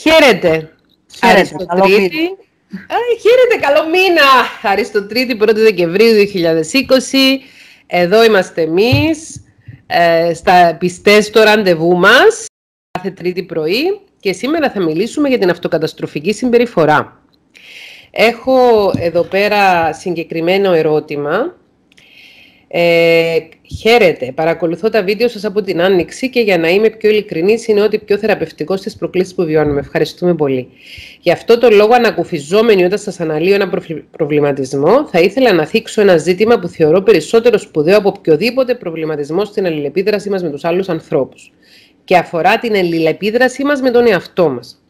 Χαίρετε. Αριστοτρίτη. χαίρετε, καλό μήνα. Αριστοτρίτη, 1η Δεκεμβρίου 2020. Εδώ είμαστε εμείς, ε, στα πιστές στο ραντεβού μας, κάθε τρίτη πρωί. Και σήμερα θα μιλήσουμε για την αυτοκαταστροφική συμπεριφορά. Έχω εδώ πέρα συγκεκριμένο ερώτημα ε, χαίρετε. Παρακολουθώ τα βίντεο σας από την Άνοιξη και για να είμαι πιο ειλικρινής είναι ότι πιο θεραπευτικός στις προκλήσεις που βιώνουμε. Ευχαριστούμε πολύ. Γι' αυτό το λόγο ανακουφιζόμενοι όταν σας αναλύω ένα προβληματισμό θα ήθελα να θίξω ένα ζήτημα που θεωρώ περισσότερο σπουδαίο από οποιοδήποτε προβληματισμό στην αλληλεπίδραση μας με τους άλλους ανθρώπους και αφορά την αλληλεπίδρασή μας με τον εαυτό μας.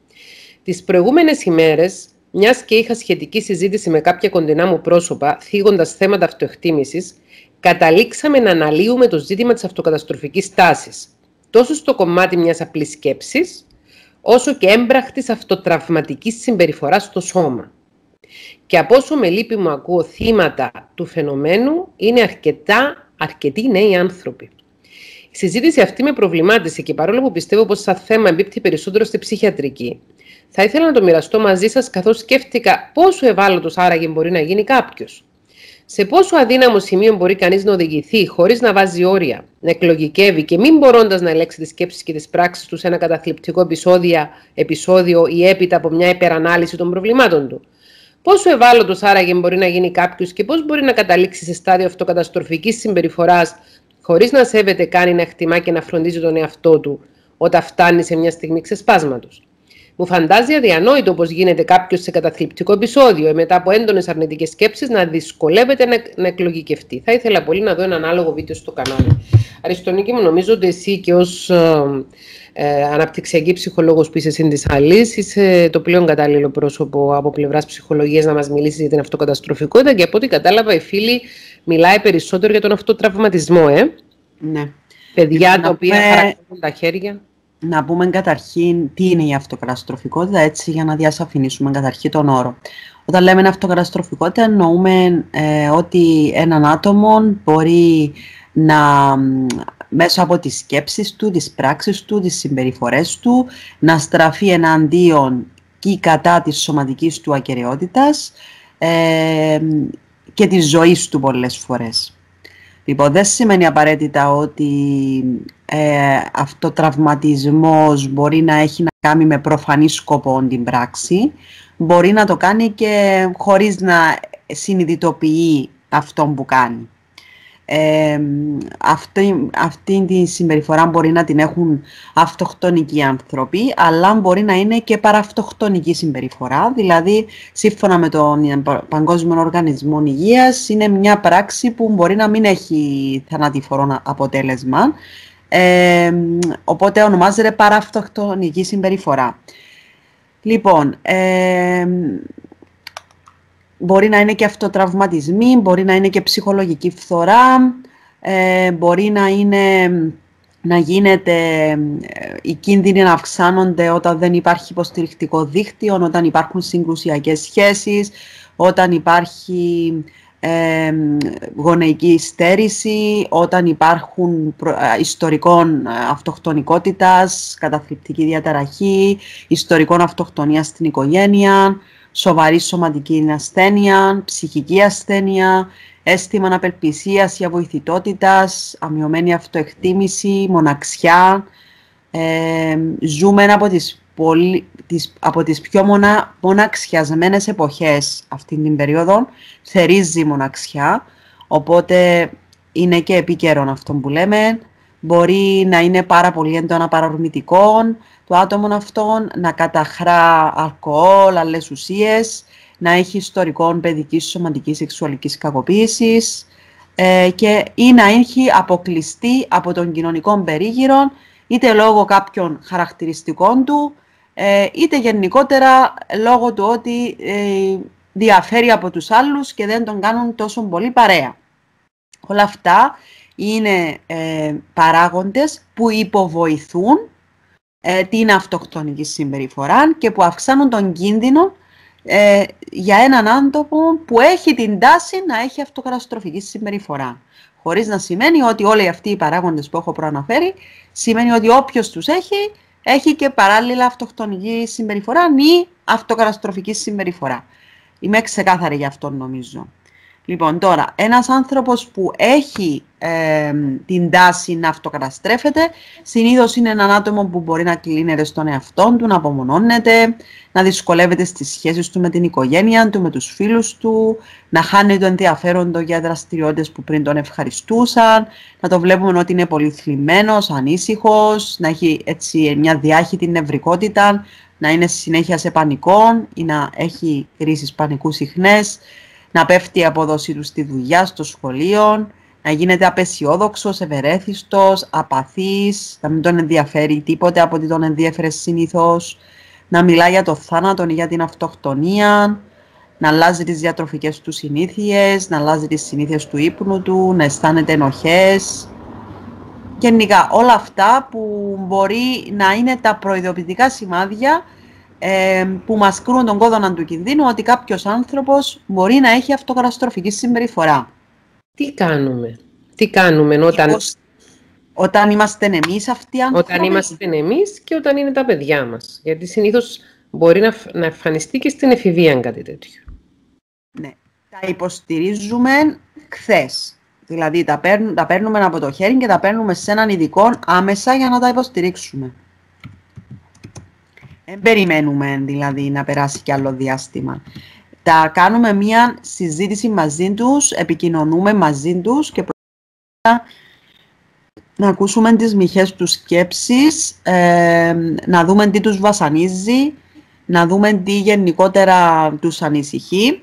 Τις προηγούμενες ημέρες μιας και είχα σχετική συζήτηση με κάποια κοντινά μου πρόσωπα, θίγοντας θέματα αυτοεκτίμησης, καταλήξαμε να αναλύουμε το ζήτημα της αυτοκαταστροφικής τάσης, τόσο στο κομμάτι μιας απλής σκέψης, όσο και έμπραχτης αυτοτραυματικής συμπεριφοράς στο σώμα. Και από όσο με λύπη μου ακούω θύματα του φαινομένου, είναι αρκετά, αρκετοί νέοι άνθρωποι. Η συζήτηση αυτή με προβλημάτισε και παρόλο που πιστεύω πως σαν θέμα εμπίπτει περισσότερο στη ψυχιατρική, θα ήθελα να το μοιραστώ μαζί σας καθώς σκέφτηκα πόσο ευάλωτος άραγε μπορεί να γίνει κάποιος. Σε πόσο αδύναμο σημείο μπορεί κανείς να οδηγηθεί χωρίς να βάζει όρια, να εκλογικεύει και μην μπορώντας να ελέγξει τις σκέψεις και τις πράξεις του σε ένα καταθλιπτικό επεισόδιο, επεισόδιο ή έπειτα από μια υπερανάλυση των προβλημάτων του; Πόσο ευάλωτος άραγε μπορεί να γίνει κάποιος και πώς μπορεί να καταλήξει σε στάδιο αυτοκαταστροφικής συμπεριφοράς χωρίς να σέβεται καν να εκτιμά και να φροντίζει τον εαυτό του όταν φτάνει σε μια στιγμή ξεσπάσματος; Μου φαντάζει αδιανόητο πώ γίνεται κάποιος σε καταθλιπτικό επεισόδιο ή μετά από έντονες αρνητικές σκέψεις να δυσκολεύεται να, να εκλογικευτεί. Θα ήθελα πολύ να δω ένα ανάλογο βίντεο στο κανάλι. Αριστονίκη μου, νομίζω ότι εσύ και ως ε, ε, αναπτυξιακή ψυχολόγος που είσαι συν της άλλη, είσαι το πλέον κατάλληλο πρόσωπο από πλευράς ψυχολογίας να μας μιλήσεις για την αυτοκαταστροφικότητα και από ό,τι κατάλαβα, η φίλη μιλάει περισσότερο για τον αυτοτραυματισμό, ε. Ναι. Παιδιά τα οποία χαρακτηρίζουν τα χέρια να πούμε καταρχήν τι είναι η αυτοκαταστροφικότητα, έτσι για να διασαφηνίσουμε καταρχήν τον όρο. Όταν λέμε αυτοκαταστροφικότητα εννοούμε ε, ότι έναν άτομο μπορεί να μέσω από τις σκέψεις του, τις πράξεις του, τις συμπεριφορές του να στραφεί εναντίον και κατά της σωματικής του ακαιρεότητας ε, και της ζωής του πολλές φορές. Λοιπόν, δεν σημαίνει απαραίτητα ότι ε, αυτό τραυματισμός μπορεί να έχει να κάνει με προφανή σκοπό την πράξη. Μπορεί να το κάνει και χωρίς να συνειδητοποιεί αυτό που κάνει αυτή, αυτή τη συμπεριφορά μπορεί να την έχουν αυτοκτονικοί άνθρωποι, αλλά μπορεί να είναι και παραυτοκτονική συμπεριφορά. Δηλαδή, σύμφωνα με τον Παγκόσμιο Οργανισμό Υγείας, είναι μια πράξη που μπορεί να μην έχει θανατηφορό αποτέλεσμα. Ε, οπότε ονομάζεται παραυτοκτονική συμπεριφορά. Λοιπόν, ε, Μπορεί να είναι και αυτοτραυματισμοί, μπορεί να είναι και ψυχολογική φθορά, ε, μπορεί να είναι να γίνεται οι κίνδυνοι να αυξάνονται όταν δεν υπάρχει υποστηρικτικό δίκτυο, όταν υπάρχουν συγκρουσιακές σχέσεις, όταν υπάρχει ε, γονεϊκή στέρηση, όταν υπάρχουν ε, ιστορικών ε, αυτοκτονικότητας, καταθλιπτική διαταραχή, ιστορικών αυτοκτονίας στην οικογένεια, σοβαρή σωματική ασθένεια, ψυχική ασθένεια, αίσθημα απελπισίας ή αβοηθητότητας, αμοιωμένη αυτοεκτίμηση, μοναξιά. Ε, ζούμε από τις, πολύ, τις, από τις πιο μονα, μοναξιασμένες εποχές αυτή την περίοδο. Θερίζει η μοναξιά, οπότε είναι και επίκαιρο αυτό που λέμε. Μπορεί να είναι πάρα πολύ έντονα παρορμητικό το άτομο αυτόν, να καταχρά αλκοόλ, άλλες ουσίες, να έχει ιστορικό παιδικής, σωματικής, σεξουαλικής κακοποίησης ε, και ή να έχει αποκλειστεί από τον κοινωνικό περίγυρο είτε λόγω κάποιων χαρακτηριστικών του, ε, είτε γενικότερα λόγω του ότι ε, διαφέρει από τους άλλους και δεν τον κάνουν τόσο πολύ παρέα. Όλα αυτά είναι ε, παράγοντες που υποβοηθούν ε, την αυτοκτονική συμπεριφορά και που αυξάνουν τον κίνδυνο ε, για έναν άνθρωπο που έχει την τάση να έχει αυτοκαταστροφική συμπεριφορά. Χωρίς να σημαίνει ότι όλοι αυτοί οι παράγοντες που έχω προαναφέρει σημαίνει ότι όποιος τους έχει έχει και παράλληλα αυτοκτονική συμπεριφορά ή αυτοκαταστροφική συμπεριφορά. Είμαι ξεκάθαρη γι' αυτό νομίζω. Λοιπόν, τώρα, ένας άνθρωπος που έχει την τάση να αυτοκαταστρέφεται, συνήθως είναι έναν άτομο που μπορεί να κλείνεται στον εαυτό του, να απομονώνεται, να δυσκολεύεται στις σχέσεις του με την οικογένεια του, με τους φίλους του, να χάνει το ενδιαφέρον του για δραστηριότητες που πριν τον ευχαριστούσαν, να το βλέπουμε ότι είναι πολύ θλιμμένος, ανήσυχος, να έχει έτσι μια διάχυτη νευρικότητα, να είναι συνέχεια σε πανικό ή να έχει κρίσεις πανικού συχνές, να πέφτει η απόδοσή του στη δουλειά, στο σχολείο, να γίνεται απεσιόδοξος, ευερέθιστος, απαθής, να μην τον ενδιαφέρει τίποτε από ό,τι τον ενδιαφέρει συνήθως, να μιλάει για το θάνατο ή για την αυτοκτονία, να αλλάζει τις διατροφικές του συνήθειες, να αλλάζει τις συνήθειες του ύπνου του, να αισθάνεται ενοχές. Γενικά όλα αυτά που μπορεί να είναι τα προειδοποιητικά σημάδια ε, που μας κρούν τον κόδωνα του κινδύνου ότι κάποιος άνθρωπος μπορεί να έχει αυτοκαταστροφική συμπεριφορά. Τι κάνουμε, τι κάνουμε όταν... όταν είμαστε εμείς αυτοί οι άνθρωποι; Όταν είμαστε εμείς και όταν είναι τα παιδιά μας. Γιατί συνήθως μπορεί να, να εμφανιστεί και στην εφηβεία κάτι τέτοιο. Ναι. Τα υποστηρίζουμε χθες. Δηλαδή τα, τα παίρνουμε από το χέρι και τα παίρνουμε σε έναν ειδικό άμεσα για να τα υποστηρίξουμε. Δεν περιμένουμε δηλαδή να περάσει κι άλλο διάστημα. Τα κάνουμε μία συζήτηση μαζί τους, επικοινωνούμε μαζί τους και να ακούσουμε τις μοιχές τους σκέψεις, ε, να δούμε τι τους βασανίζει, να δούμε τι γενικότερα τους ανησυχεί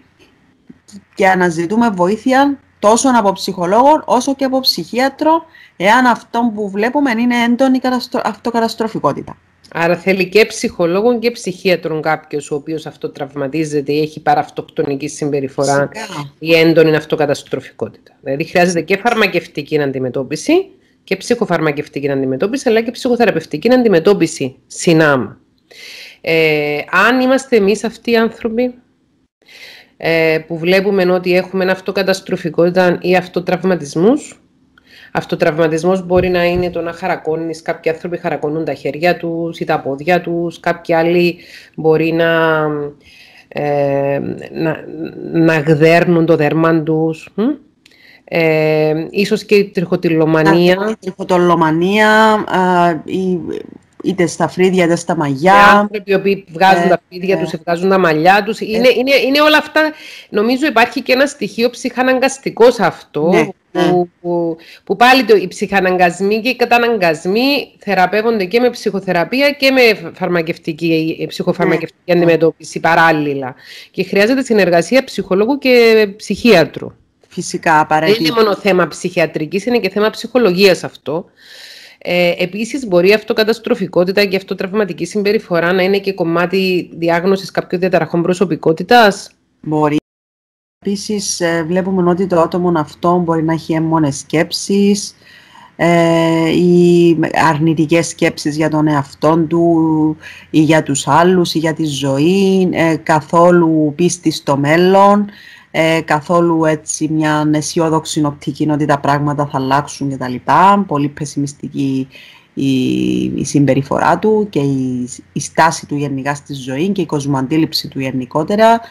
και να ζητούμε βοήθεια τόσο από ψυχολόγο όσο και από ψυχίατρο, εάν αυτό που βλέπουμε είναι έντονη αυτοκαταστροφικότητα. Άρα θέλει και ψυχολόγο και ψυχίατρον κάποιος ο οποίος αυτοτραυματίζεται ή έχει παραυτοκτονική συμπεριφορά ή έντονη αυτοκαταστροφικότητα. Δηλαδή χρειάζεται και φαρμακευτική αντιμετώπιση και ψυχοφαρμακευτική αντιμετώπιση, αλλά και ψυχοθεραπευτική αντιμετώπιση συνάμα. Ε, αν είμαστε εμείς αυτοί οι άνθρωποι ε, που βλέπουμε ότι έχουμε αυτοκαταστροφικότητα ή αυτοτραυματισμούς, Αυτοτραυματισμός μπορεί να είναι το να χαρακώνεις. Κάποιοι άνθρωποι χαρακώνουν τα χέρια τους ή τα πόδια τους. Κάποιοι άλλοι μπορεί να, ε, να, να γδέρνουν το δέρμα τους. Ε, ίσως και η τριχοτυλομανία. Η τριχοτυλομανία, είτε στα φρύδια είτε στα μαλλιά. Οι άνθρωποι που βγάζουν ε, τα φρύδια ε. τους, βγάζουν τα μαλλιά τους. Είναι, είναι, είναι όλα αυτά, νομίζω υπάρχει και ένα στοιχείο ψυχαναγκαστικό σε αυτό. Ναι. Που, που, που, πάλι το, οι ψυχαναγκασμοί και οι καταναγκασμοί θεραπεύονται και με ψυχοθεραπεία και με φαρμακευτική, ε, ψυχοφαρμακευτική ναι. αντιμετώπιση παράλληλα. Και χρειάζεται συνεργασία ψυχολόγου και ψυχίατρου. Φυσικά, απαραίτητα. Δεν είναι μόνο θέμα ψυχιατρικής, είναι και θέμα ψυχολογίας αυτό. Ε, επίσης, μπορεί η αυτοκαταστροφικότητα και η αυτοτραυματική συμπεριφορά να είναι και κομμάτι διάγνωσης κάποιων διαταραχών προσωπικότητας; Μπορεί. Επίσης, ε, βλέπουμε ότι το άτομο αυτό μπορεί να έχει έμμονες σκέψεις ε, ή αρνητικές σκέψεις για τον εαυτό του ή για τους άλλους ή για τη ζωή, ε, καθόλου πίστη στο μέλλον ε, καθόλου έτσι μια αισιόδοξη οπτική ότι τα πράγματα θα αλλάξουν κτλ. Πολύ πεσημιστική η, η συμπεριφορά του και η, η στάση του γενικά στη ζωή και η κοσμοαντίληψη του γενικότερα.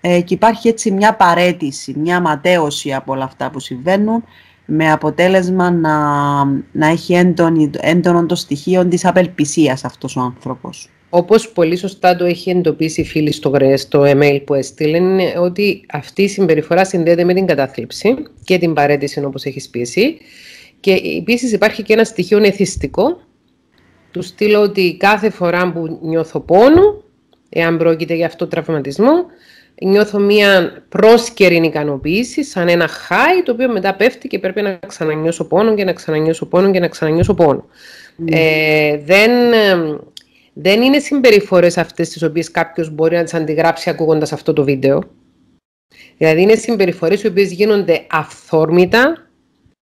Ε, και υπάρχει έτσι μια παρέτηση, μια ματέωση από όλα αυτά που συμβαίνουν με αποτέλεσμα να, να έχει έντονο, έντονο το στοιχείο της απελπισίας αυτός ο άνθρωπος. Όπως πολύ σωστά το έχει εντοπίσει η φίλη στο, στο email που έστειλε, είναι ότι αυτή η συμπεριφορά συνδέεται με την κατάθλιψη και την παρέτηση όπως έχεις πει εσύ. Και επίσης υπάρχει και ένα στοιχείο εθιστικό. Του στείλω ότι κάθε φορά που νιώθω πόνο, εάν πρόκειται για αυτό το τραυματισμό, νιώθω μία πρόσκαιρη ικανοποίηση, σαν ένα χάι, το οποίο μετά πέφτει και πρέπει να ξανανιώσω πόνο και να ξανανιώσω πόνο και να ξανανιώσω πόνο. Ε, δεν δεν είναι συμπεριφορές αυτές τις οποίες κάποιος μπορεί να τις αντιγράψει ακούγοντας αυτό το βίντεο. Δηλαδή είναι συμπεριφορές οι οποίες γίνονται αυθόρμητα,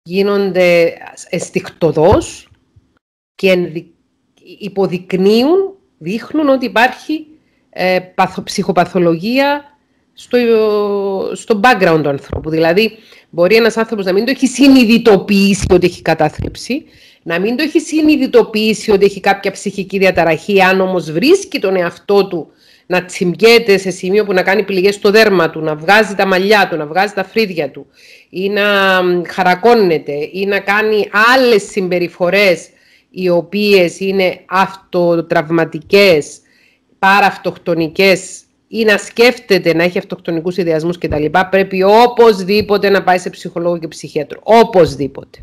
γίνονται αισθηκτοδός και υποδεικνύουν, δείχνουν ότι υπάρχει ε, ψυχοπαθολογία στο, στο background του ανθρώπου. Δηλαδή, μπορεί ένας άνθρωπος να μην το έχει συνειδητοποιήσει ότι έχει κατάθλιψη, να μην το έχει συνειδητοποιήσει ότι έχει κάποια ψυχική διαταραχή, αν όμως βρίσκει τον εαυτό του να τσιμπιέται σε σημείο που να κάνει πληγές στο δέρμα του, να βγάζει τα μαλλιά του, να βγάζει τα φρύδια του ή να χαρακώνεται ή να κάνει άλλες συμπεριφορές οι οποίες είναι αυτοτραυματικές, παραυτοκτονικές ή να σκέφτεται να έχει αυτοκτονικούς ιδεασμούς κτλ. Πρέπει οπωσδήποτε να πάει σε ψυχολόγο και ψυχίατρο. Οπωσδήποτε.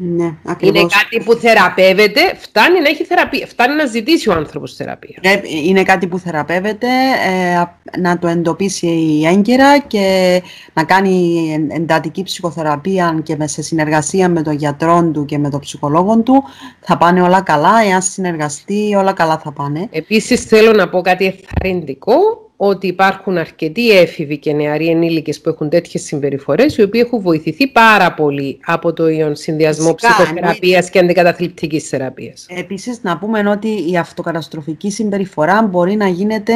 Ναι, Είναι κάτι που θεραπεύεται, φτάνει να έχει θεραπεία, φτάνει να ζητήσει ο άνθρωπος θεραπεία. Ε, είναι κάτι που θεραπεύεται, ε, να το εντοπίσει έγκαιρα και να κάνει εντατική ψυχοθεραπεία και σε συνεργασία με τον γιατρό του και με τον ψυχολόγο του θα πάνε όλα καλά, εάν συνεργαστεί όλα καλά θα πάνε. Επίσης θέλω να πω κάτι ευθαρρυντικό, ότι υπάρχουν αρκετοί έφηβοι και νεαροί ενήλικες που έχουν τέτοιες συμπεριφορές, οι οποίοι έχουν βοηθηθεί πάρα πολύ από το συνδυασμό ψυχοθεραπείας και αντικαταθλιπτικής θεραπείας. Επίσης, να πούμε ότι η αυτοκαταστροφική συμπεριφορά μπορεί να γίνεται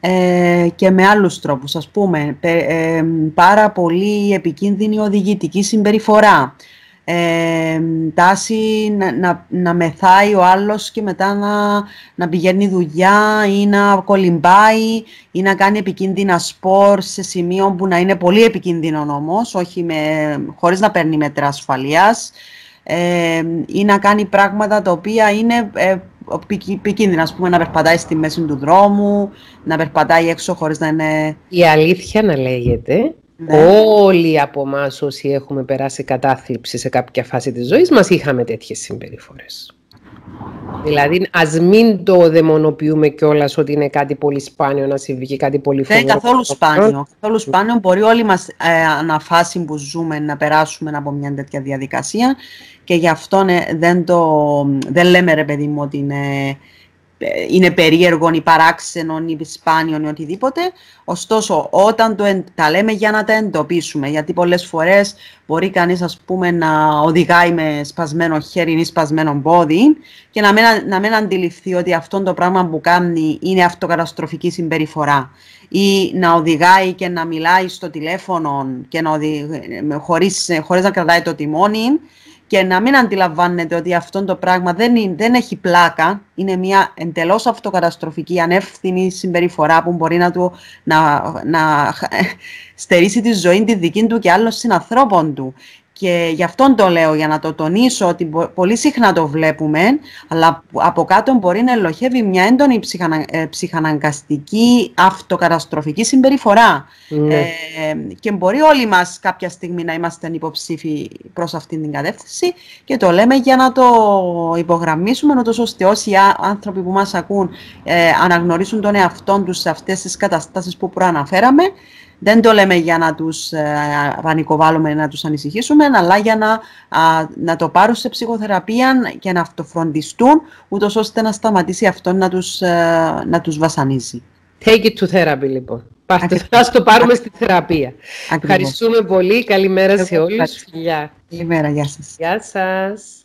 ε, και με άλλους τρόπους. Ας πούμε, ε, πάρα πολύ επικίνδυνη οδηγητική συμπεριφορά ε, τάση να, να, να, μεθάει ο άλλος και μετά να, να πηγαίνει δουλειά ή να κολυμπάει ή να κάνει επικίνδυνα σπορ σε σημείο που να είναι πολύ επικίνδυνο όμως, όχι με, χωρίς να παίρνει μέτρα ασφαλείας. Ε, ή να κάνει πράγματα τα οποία είναι ε, επικίνδυνα, ας πούμε να περπατάει στη μέση του δρόμου, να περπατάει έξω χωρίς να είναι... Η αλήθεια να λέγεται ναι. Όλοι από εμάς όσοι έχουμε περάσει κατάθλιψη σε κάποια φάση της ζωής μας είχαμε τέτοιες συμπεριφορές. Δηλαδή, ας μην το δαιμονοποιούμε κιόλας ότι είναι κάτι πολύ σπάνιο να συμβεί κάτι πολύ φοβερό. Δεν καθόλου σπάνιο. Καθόλου σπάνιο. Μπορεί όλοι μας ε, αναφάση που ζούμε να περάσουμε από μια τέτοια διαδικασία και γι' αυτό ναι, δεν, το, δεν λέμε ρε παιδί μου ότι είναι είναι περίεργο ή παράξενο ή σπάνιο ή οτιδήποτε. Ωστόσο, όταν το, τα λέμε για να τα εντοπίσουμε, γιατί πολλές φορές μπορεί κανείς ας πούμε, να οδηγάει με σπασμένο χέρι ή σπασμένο πόδι και να μην, να μην αντιληφθεί ότι αυτό το πράγμα που κάνει είναι αυτοκαταστροφική συμπεριφορά ή να οδηγάει και να μιλάει στο τηλέφωνο και να χωρίς, χωρίς να κρατάει το τιμόνι και να μην αντιλαμβάνεται ότι αυτό το πράγμα δεν, δεν έχει πλάκα, είναι μια εντελώς αυτοκαταστροφική, ανεύθυνη συμπεριφορά που μπορεί να, του, να, να στερήσει τη ζωή τη δική του και άλλων συνανθρώπων του. Και γι' αυτόν το λέω, για να το τονίσω ότι πολύ συχνά το βλέπουμε, αλλά από κάτω μπορεί να ελοχεύει μια έντονη ψυχανα, ε, ψυχαναγκαστική αυτοκαταστροφική συμπεριφορά. Ναι. Ε, και μπορεί όλοι μας κάποια στιγμή να είμαστε υποψήφοι προς αυτήν την κατεύθυνση και το λέμε για να το υπογραμμίσουμε, τόσο ώστε όσοι άνθρωποι που μας ακούν ε, αναγνωρίσουν τον εαυτό τους σε αυτές τις καταστάσεις που προαναφέραμε, δεν το λέμε για να τους ε, πανικοβάλλουμε, να τους ανησυχήσουμε, αλλά για να, να το πάρουν σε ψυχοθεραπεία και να αυτοφροντιστούν, ούτως ώστε να σταματήσει αυτό να τους, ε, να τους βασανίζει. Take it to therapy, λοιπόν. Θα το πάρουμε στη θεραπεία. Ευχαριστούμε πολύ. Καλημέρα σε όλους. Καλημέρα. Γεια σας. Γεια σας.